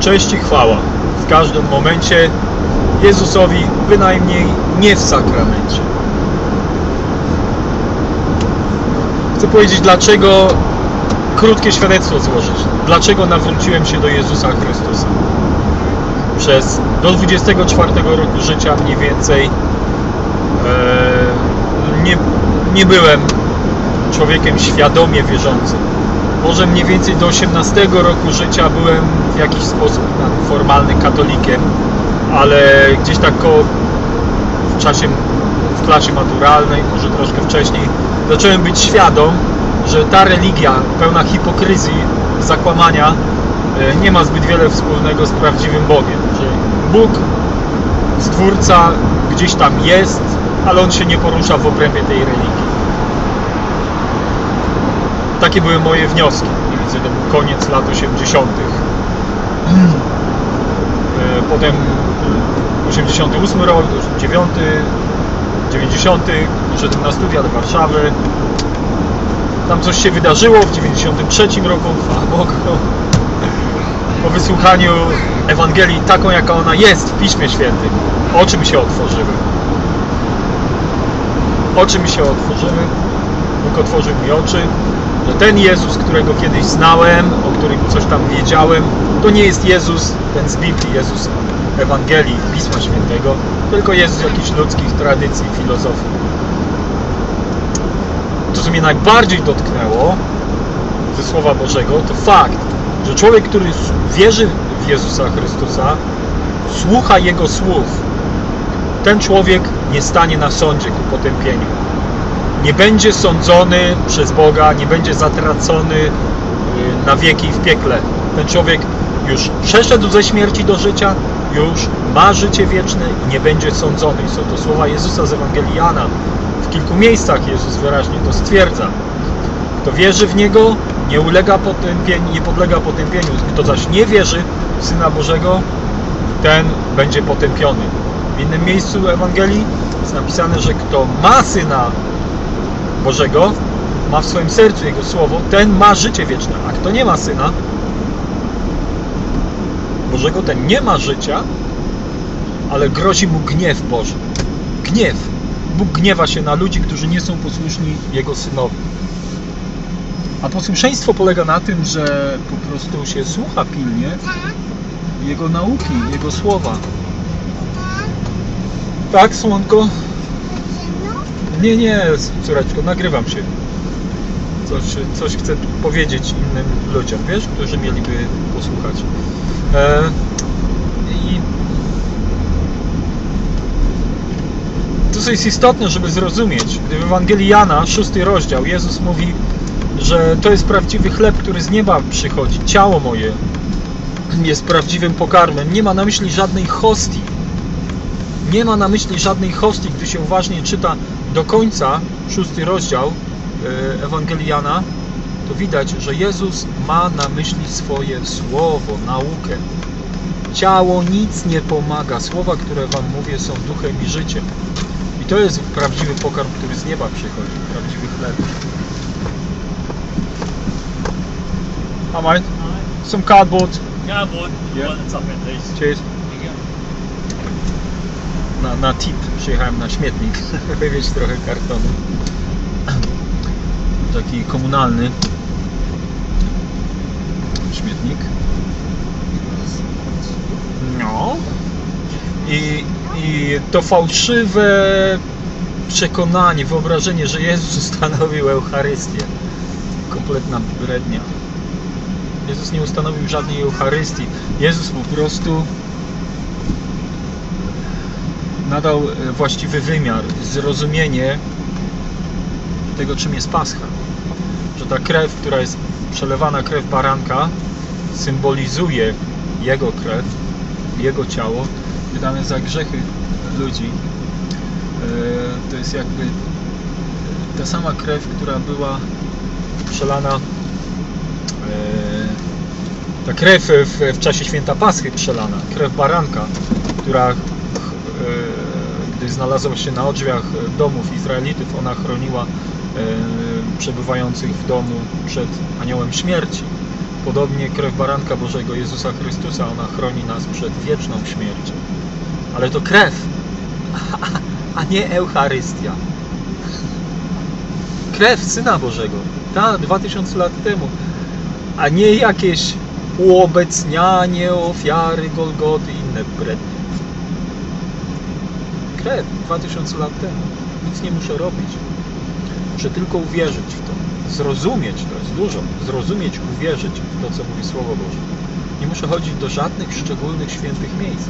Cześć i chwała w każdym momencie Jezusowi, bynajmniej nie w sakramencie. Chcę powiedzieć, dlaczego krótkie świadectwo złożyć. Dlaczego nawróciłem się do Jezusa Chrystusa. Przez do 24 roku życia mniej więcej e, nie, nie byłem człowiekiem świadomie wierzącym. Może mniej więcej do 18 roku życia byłem w jakiś sposób formalny katolikiem, ale gdzieś tak w czasie, w klasie maturalnej, może troszkę wcześniej, zacząłem być świadom, że ta religia pełna hipokryzji, zakłamania e, nie ma zbyt wiele wspólnego z prawdziwym Bogiem. Że Bóg, Stwórca gdzieś tam jest, ale On się nie porusza w obrębie tej religii. Takie były moje wnioski. Mniej więcej to był koniec lat 80. E, Potem 88 rok, 9, 90, poszedłem na studia do Warszawy. Tam coś się wydarzyło w 93 roku, po wysłuchaniu Ewangelii taką, jaka ona jest w Piśmie Świętym, oczy mi się otworzyły. Oczy mi się otworzyły, Bóg otworzył mi oczy, że ten Jezus, którego kiedyś znałem, o którym coś tam wiedziałem, to nie jest Jezus ten z Biblii, Jezus Ewangelii, Pisma Świętego, tylko Jezus jakichś ludzkich tradycji, filozofii. To, co mnie najbardziej dotknęło ze Słowa Bożego, to fakt, że człowiek, który wierzy w Jezusa Chrystusa, słucha Jego słów, ten człowiek nie stanie na sądzie ku potępieniu. Nie będzie sądzony przez Boga, nie będzie zatracony y, na wieki w piekle. Ten człowiek już przeszedł ze śmierci do życia, już ma życie wieczne i nie będzie sądzony. I są to słowa Jezusa z Ewangelii Jana. W kilku miejscach Jezus wyraźnie to stwierdza. Kto wierzy w Niego, nie ulega potępieniu, nie podlega potępieniu. Kto zaś nie wierzy w Syna Bożego, ten będzie potępiony. W innym miejscu Ewangelii jest napisane, że kto ma Syna Bożego, ma w swoim sercu Jego Słowo, ten ma życie wieczne. A kto nie ma Syna Bożego, ten nie ma życia, ale grozi mu gniew Boży. Gniew. Bóg gniewa się na ludzi, którzy nie są posłuszni Jego Synowi. A posłuszeństwo polega na tym, że po prostu się słucha pilnie Jego nauki, Jego słowa. Tak, słonko? Nie, nie, córeczko, nagrywam się. Coś, coś chcę powiedzieć innym ludziom, wiesz, którzy mieliby posłuchać. E, I to jest istotne, żeby zrozumieć. Gdy w Ewangelii Jana, szósty rozdział, Jezus mówi, że to jest prawdziwy chleb, który z nieba przychodzi. Ciało moje jest prawdziwym pokarmem. Nie ma na myśli żadnej hostii. Nie ma na myśli żadnej hostii, gdy się uważnie czyta do końca szósty rozdział e, Ewangelii Jana, to widać, że Jezus ma na myśli swoje słowo, naukę. Ciało nic nie pomaga. Słowa, które Wam mówię, są duchem i życiem. I to jest prawdziwy pokarm, który z nieba przychodzi. Prawdziwy chleb. Mate. Some cardboard. Cardboard, Yeah. that's up in these. Cheers. Na tip przyjechałem na śmietnik. Wywieźć trochę kartonu. Taki komunalny śmietnik. No. I, I to fałszywe przekonanie, wyobrażenie, że Jezus ustanowił Eucharystię. Kompletna brednia. Jezus nie ustanowił żadnej Eucharystii. Jezus po prostu nadał e, właściwy wymiar, zrozumienie tego, czym jest Pascha. Że ta krew, która jest przelewana, krew baranka, symbolizuje Jego krew, Jego ciało, wydane za grzechy ludzi. E, To jest jakby ta sama krew, która była przelana e, ta krew w, czasie święta Paschy przelana, krew baranka, która gdy znalazła się na drzwiach domów Izraelitów, ona chroniła e, przebywających w domu przed aniołem śmierci. Podobnie krew baranka Bożego Jezusa Chrystusa, ona chroni nas przed wieczną śmiercią. Ale to krew, a nie Eucharystia. Krew Syna Bożego, ta 2000 lat temu, a nie jakieś uobecnianie ofiary Golgoty i inne brednie. Krew 2000 lat temu. Nic nie muszę robić. Muszę tylko uwierzyć w to. Zrozumieć, to jest dużo. Zrozumieć, uwierzyć w to, co mówi Słowo Boże. Nie muszę chodzić do żadnych szczególnych świętych miejsc.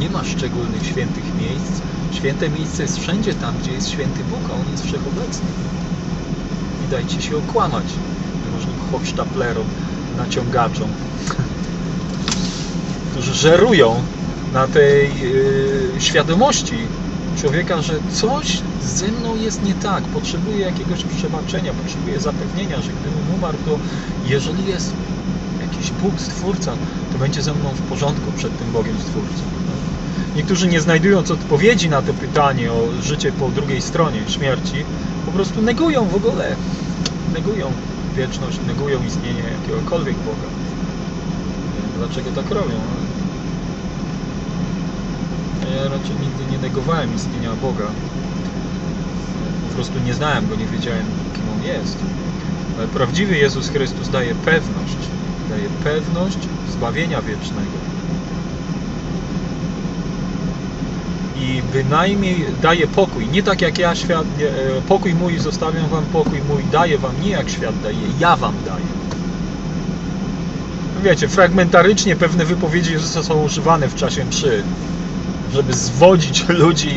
Nie ma szczególnych świętych miejsc. Święte miejsce jest wszędzie tam, gdzie jest święty Bóg, a On jest wszechobecny. I dajcie się okłamać różnym hochsztaplerom, naciągaczom, którzy żerują na tej yy, świadomości człowieka, że coś ze mną jest nie tak, potrzebuję jakiegoś przebaczenia, potrzebuję zapewnienia, że gdybym umarł, to jeżeli jest jakiś Bóg, Stwórca, to będzie ze mną w porządku przed tym Bogiem Stwórcą. Niektórzy nie znajdując odpowiedzi na to pytanie o życie po drugiej stronie śmierci, po prostu negują w ogóle, negują wieczność, negują istnienie jakiegokolwiek Boga. Dlaczego tak robią? Ja raczej nigdy nie negowałem istnienia Boga. Po prostu nie znałem Go, nie wiedziałem, kim On jest. Ale prawdziwy Jezus Chrystus daje pewność. Daje pewność zbawienia wiecznego. I bynajmniej daje pokój. Nie tak jak ja świat, e, pokój mój zostawiam wam, pokój mój daję wam, nie jak świat daje, ja wam daję. Wiecie, fragmentarycznie pewne wypowiedzi Jezusa są używane w czasie mszy żeby zwodzić ludzi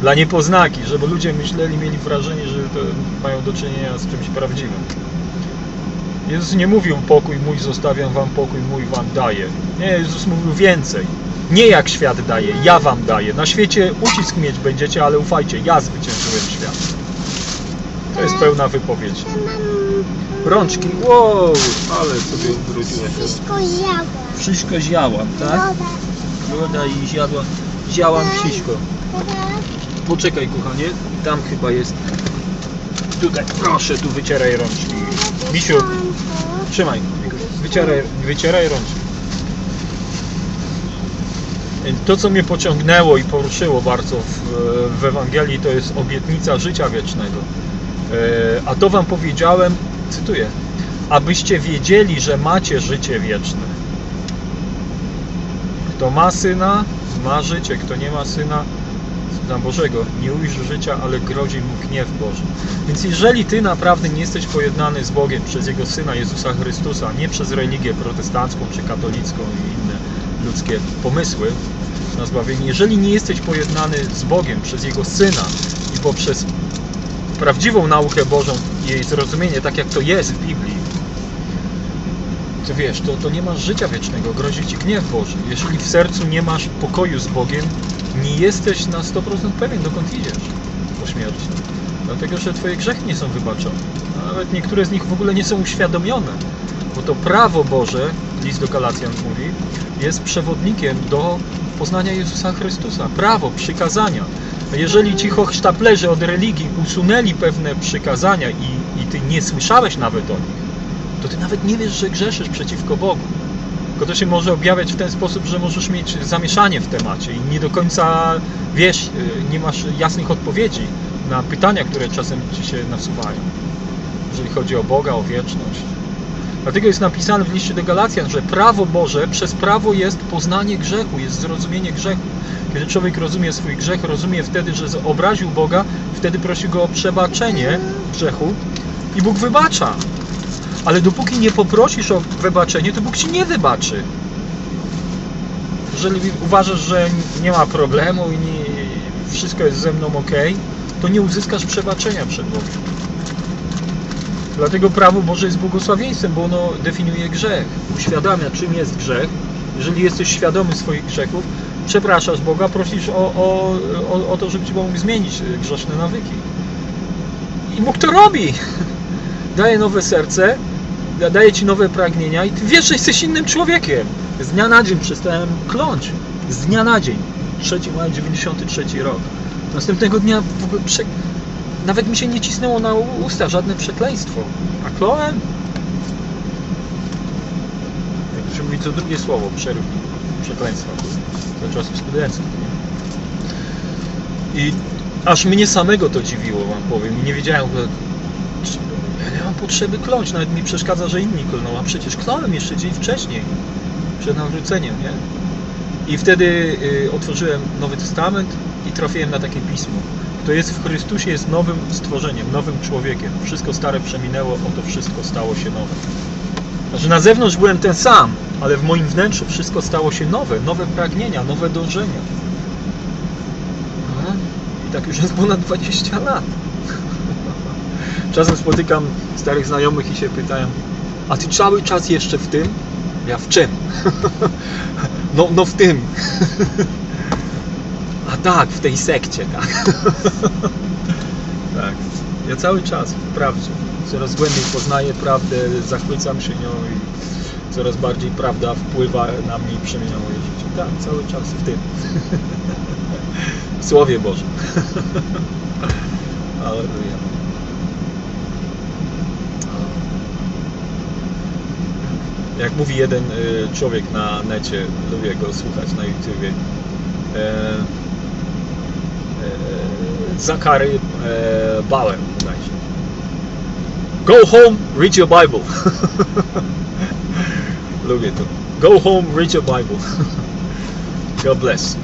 dla niepoznaki, żeby ludzie myśleli, mieli wrażenie, że mają do czynienia z czymś prawdziwym. Jezus nie mówił pokój mój zostawiam wam, pokój mój wam daję. Nie, Jezus mówił więcej. Nie jak świat daje, ja wam daję. Na świecie ucisk mieć będziecie, ale ufajcie, ja zwyciężyłem świat. To jest pełna wypowiedź. Rączki, wow, ale sobie ubrudziłeś. Wszystko zjadłam. Wszystko zjałam, tak? Woda i zjadła. Zjałam wszystko. Poczekaj, kochanie. Tam chyba jest. Tutaj, proszę, tu wycieraj rączki. Misiu, trzymaj. Wycieraj, wycieraj rączki. To, co mnie pociągnęło i poruszyło bardzo w, w Ewangelii, to jest obietnica życia wiecznego. E, A to wam powiedziałem, cytuję, abyście wiedzieli, że macie życie wieczne. Kto ma syna, ma życie. Kto nie ma syna, syna Bożego, nie ujrzy życia, ale grozi mu gniew Boży. Więc jeżeli ty naprawdę nie jesteś pojednany z Bogiem przez Jego Syna Jezusa Chrystusa, nie przez religię protestancką czy katolicką i inne ludzkie pomysły na zbawienie, jeżeli nie jesteś pojednany z Bogiem przez Jego Syna i poprzez prawdziwą naukę Bożą i jej zrozumienie, tak jak to jest w Biblii, to wiesz, to, to nie masz życia wiecznego, grozi ci gniew Boży. Jeżeli w sercu nie masz pokoju z Bogiem, nie jesteś na 100% pewien, dokąd idziesz po śmierci. Dlatego, że twoje grzechy nie są wybaczone. Nawet niektóre z nich w ogóle nie są uświadomione. Bo to prawo Boże, list do Galacjan mówi, jest przewodnikiem do poznania Jezusa Chrystusa. Prawo, przykazania. Jeżeli ci hochsztaplerzy od religii usunęli pewne przykazania i, i ty nie słyszałeś nawet o nich, to ty nawet nie wiesz, że grzeszysz przeciwko Bogu. Tylko to się może objawiać w ten sposób, że możesz mieć zamieszanie w temacie i nie do końca wiesz, y, nie masz jasnych odpowiedzi na pytania, które czasem ci się nasuwają, jeżeli chodzi o Boga, o wieczność. Dlatego jest napisane w liście do Galacjan, że prawo Boże przez prawo jest poznanie grzechu, jest zrozumienie grzechu. Kiedy człowiek rozumie swój grzech, rozumie wtedy, że obraził Boga, wtedy prosi go o przebaczenie grzechu i Bóg wybacza. Ale dopóki nie poprosisz o wybaczenie, to Bóg ci nie wybaczy. Jeżeli uważasz, że nie ma problemu i nie, wszystko jest ze mną ok, to nie uzyskasz przebaczenia przed Bogiem. Dlatego prawo Boże jest błogosławieństwem, bo ono definiuje grzech. Uświadamia, czym jest grzech. Jeżeli jesteś świadomy swoich grzechów, przepraszasz Boga, prosisz o, o, o, o to, żeby Ci pomógł zmienić grzeszne nawyki. I Bóg to robi. Daje nowe serce, daje Ci nowe pragnienia i Ty wiesz, że jesteś innym człowiekiem. Z dnia na dzień przestałem kląć. Z dnia na dzień. 3 maja 93 rok. Następnego dnia w ogóle prze... nawet mi się nie cisnęło na usta żadne przekleństwo. A klołem? się mówi co drugie słowo, przerób, przekleństwa. Za czasów studenckich. I aż mnie samego to dziwiło, wam powiem. I nie wiedziałem, że czy- ja nie mam potrzeby kląć, nawet mi przeszkadza, że inni klną, a przecież kląłem jeszcze dzień wcześniej, przed nawróceniem, nie? I wtedy y, otworzyłem Nowy Testament i trafiłem na takie pismo. Kto jest w Chrystusie, jest nowym stworzeniem, nowym człowiekiem. Wszystko stare przeminęło, oto wszystko stało się nowe. Znaczy na zewnątrz byłem ten sam, ale w moim wnętrzu wszystko stało się nowe, nowe pragnienia, nowe dążenia. I tak już jest ponad 20 lat. Czasem spotykam starych znajomych i się pytają, a ty cały czas jeszcze w tym? Ja w czym? No, no w tym. A tak, w tej sekcie, tak. Tak. Ja cały czas w prawdzie. Coraz głębiej poznaję prawdę, zachwycam się nią i coraz bardziej prawda wpływa na mnie i przemienia moje życie. Tak, cały czas w tym. W Słowie Bożym. Aleluja. Jak mówi jeden y, człowiek na necie, lubię go słuchać na YouTubie. E, e, Zakary e, Bałem. Go home, read your Bible. Lubię to. Go home, read your Bible. God bless.